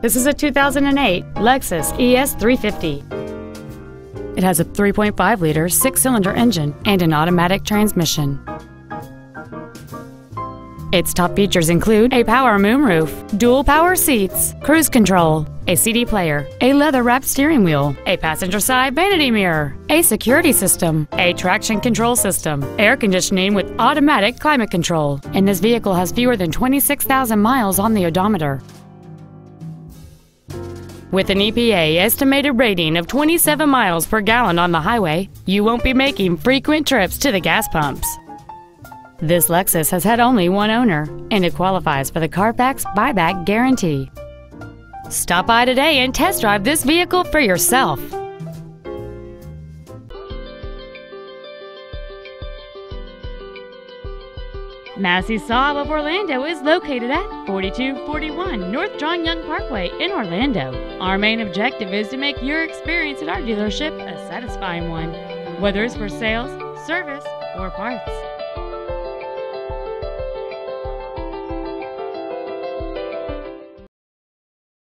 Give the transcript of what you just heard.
This is a 2008 Lexus ES350. It has a 3.5 liter six cylinder engine and an automatic transmission. Its top features include a power moonroof, dual power seats, cruise control, a CD player, a leather wrapped steering wheel, a passenger side vanity mirror, a security system, a traction control system, air conditioning with automatic climate control, and this vehicle has fewer than 26,000 miles on the odometer. With an EPA estimated rating of 27 miles per gallon on the highway, you won't be making frequent trips to the gas pumps. This Lexus has had only one owner, and it qualifies for the Carfax buyback guarantee. Stop by today and test drive this vehicle for yourself. Massey Saab of Orlando is located at 4241 North John Young Parkway in Orlando. Our main objective is to make your experience at our dealership a satisfying one, whether it's for sales, service, or parts.